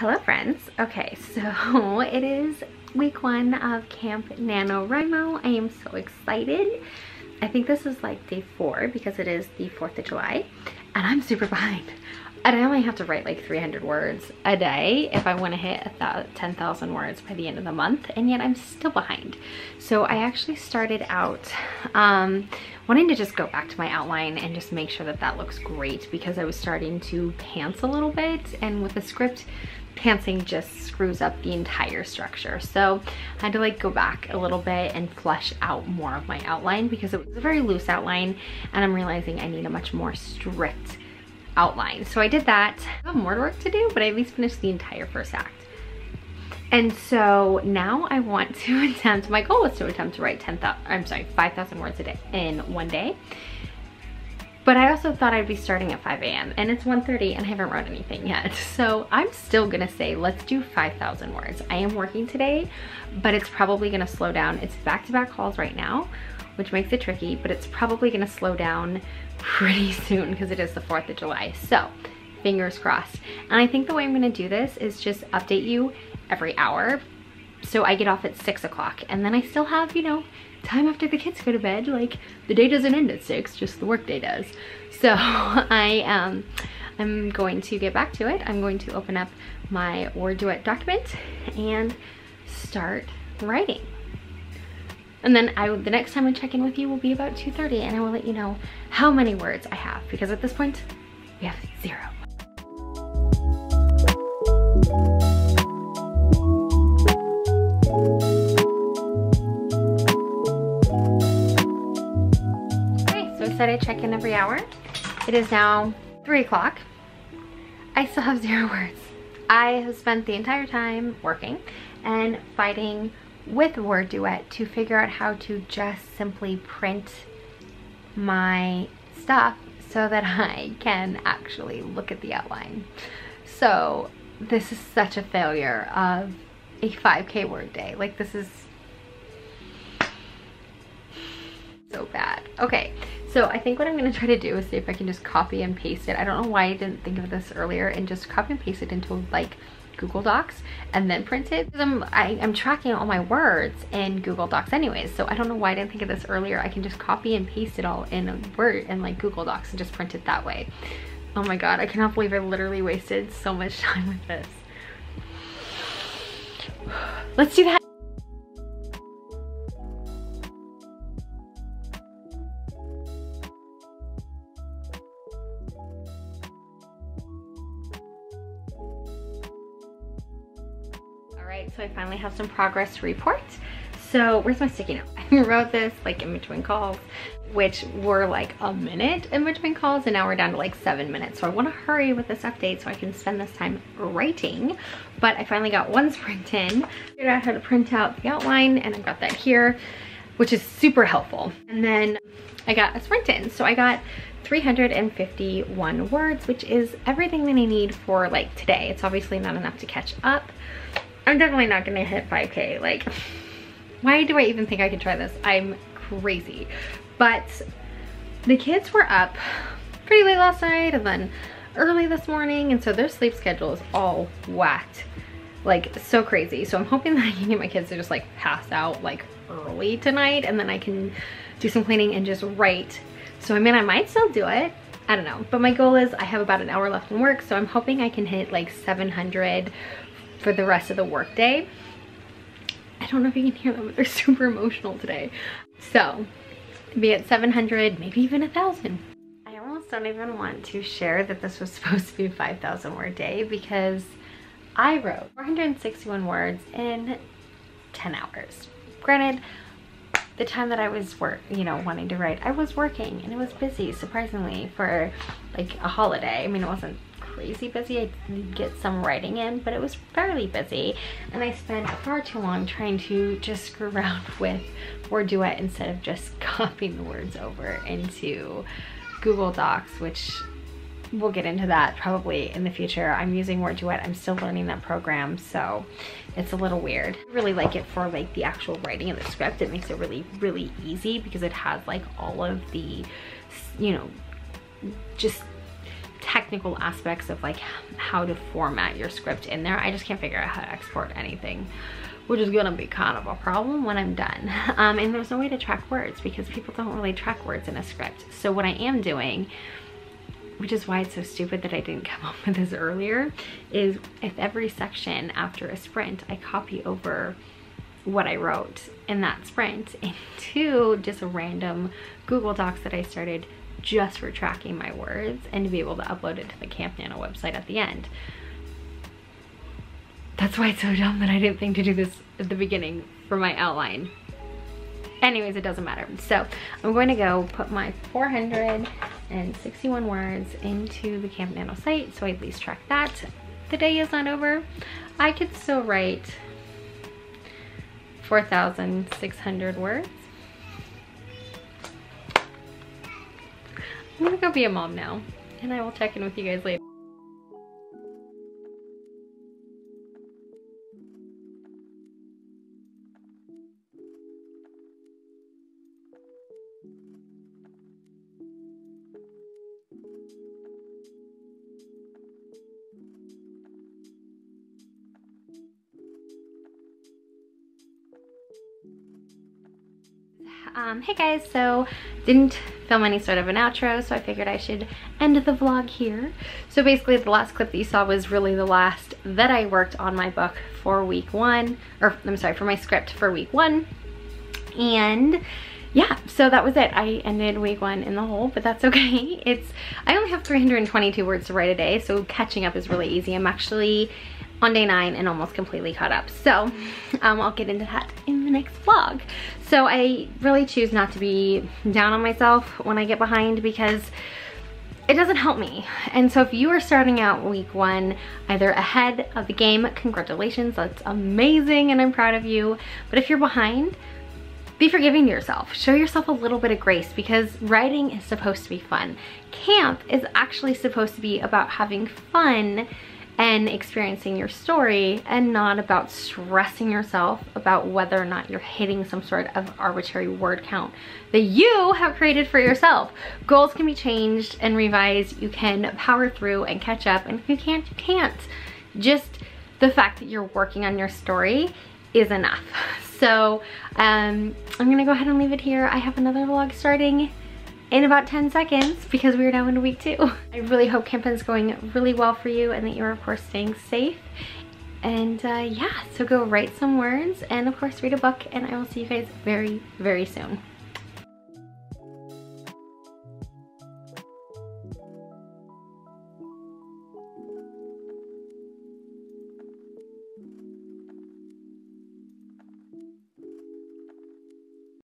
Hello friends. Okay, so it is week one of Camp NaNoWriMo. I am so excited. I think this is like day four because it is the 4th of July and I'm super behind. And I only have to write like 300 words a day if I want to hit 10,000 words by the end of the month and yet I'm still behind. So I actually started out um, wanting to just go back to my outline and just make sure that that looks great because I was starting to pants a little bit and with the script pantsing just screws up the entire structure. So I had to like go back a little bit and flesh out more of my outline because it was a very loose outline and I'm realizing I need a much more strict outline. So I did that. I have more work to do, but I at least finished the entire first act. And so now I want to attempt, my goal was to attempt to write 10,000, I'm sorry, 5,000 words a day in one day. But I also thought I'd be starting at 5 a.m. and it's 1.30 and I haven't wrote anything yet. So I'm still gonna say, let's do 5,000 words. I am working today, but it's probably gonna slow down. It's back-to-back -back calls right now, which makes it tricky, but it's probably gonna slow down pretty soon because it is the 4th of July. So fingers crossed. And I think the way I'm gonna do this is just update you every hour. So I get off at six o'clock and then I still have, you know, time after the kids go to bed. Like the day doesn't end at six, just the work day does. So I um, I'm going to get back to it. I'm going to open up my WriterDuet document and start writing. And then I, the next time I check in with you will be about 2.30 and I will let you know how many words I have because at this point we have zero. Said I check in every hour. It is now three o'clock. I still have zero words. I have spent the entire time working and fighting with WriterDuet to figure out how to just simply print my stuff so that I can actually look at the outline. So this is such a failure of a 5k word day. Like this is so bad. Okay, so I think what I'm gonna try to do is see if I can just copy and paste it. I don't know why I didn't think of this earlier and just copy and paste it into like Google Docs and then print it. I'm, I, am tracking all my words in Google Docs anyways, so I don't know why I didn't think of this earlier. I can just copy and paste it all in Word and like Google Docs and just print it that way. Oh my god, I cannot believe I literally wasted so much time with this. Let's do that. Finally have some progress to report. So where's my sticky note? I wrote this like in between calls, which were like a minute in between calls and now we're down to like seven minutes. So I wanna hurry with this update so I can spend this time writing. But I finally got one sprint in, figured out how to print out the outline and I've got that here, which is super helpful. And then I got a sprint in. So I got 351 words, which is everything that I need for like today. It's obviously not enough to catch up, I'm definitely not gonna hit 5k. Like, why do I even think I could try this? I'm crazy. But the kids were up pretty late last night and then early this morning. And so their sleep schedule is all whacked. Like so crazy. So I'm hoping that I can get my kids to just like pass out like early tonight and then I can do some cleaning and just write. So I mean, I might still do it. I don't know. But my goal is I have about an hour left in work. So I'm hoping I can hit like 700 for the rest of the workday. I don't know if you can hear them, but they're super emotional today. So, be at 700, maybe even a 1,000. I almost don't even want to share that this was supposed to be a 5,000 word day because I wrote 461 words in 10 hours. Granted, the time that I was work, you know, wanting to write, I was working and it was busy, surprisingly, for like a holiday. I mean, it wasn't crazy busy. I did get some writing in, but it was fairly busy. And I spent far too long trying to just screw around with WriterDuet instead of just copying the words over into Google Docs, which we'll get into that probably in the future. I'm using WriterDuet. I'm still learning that program, so it's a little weird. I really like it for like the actual writing of the script. It makes it really, really easy because it has like all of the, you know, just technical aspects of like how to format your script in there. I just can't figure out how to export anything which is gonna be kind of a problem when I'm done. Um, and there's no way to track words because people don't really track words in a script. So what I am doing, which is why it's so stupid that I didn't come up with this earlier, is if every section after a sprint, I copy over what I wrote in that sprint into just a random Google Docs that I started just for tracking my words and to be able to upload it to the Camp Nano website at the end. That's why it's so dumb that I didn't think to do this at the beginning for my outline. Anyways, it doesn't matter. So I'm going to go put my 461 words into the Camp Nano site so I at least track that. The day is not over. I could still write 4,600 words. I'm gonna go be a mom now and I will check in with you guys later. Um, hey guys, so didn't film any sort of an outro, so I figured I should end the vlog here. So basically the last clip that you saw was really the last that I worked on my book for week one, or I'm sorry, for my script for week one. And yeah, so that was it. I ended week one in the hole, but that's okay. It's I only have 322 words to write a day, so catching up is really easy. I'm actually on day nine and almost completely caught up. So um, I'll get into that in the next vlog. So I really choose not to be down on myself when I get behind because it doesn't help me. And so if you are starting out week one, either ahead of the game, congratulations, that's amazing and I'm proud of you. But if you're behind, be forgiving to yourself. Show yourself a little bit of grace because writing is supposed to be fun. Camp is actually supposed to be about having fun and experiencing your story and not about stressing yourself about whether or not you're hitting some sort of arbitrary word count that you have created for yourself. Goals can be changed and revised. You can power through and catch up and if you can't, you can't. Just the fact that you're working on your story is enough. So um, I'm gonna go ahead and leave it here. I have another vlog starting in about 10 seconds because we are now into week two. I really hope camping's going really well for you and that you're of course staying safe. And uh, yeah, so go write some words and of course read a book and I will see you guys very, very soon.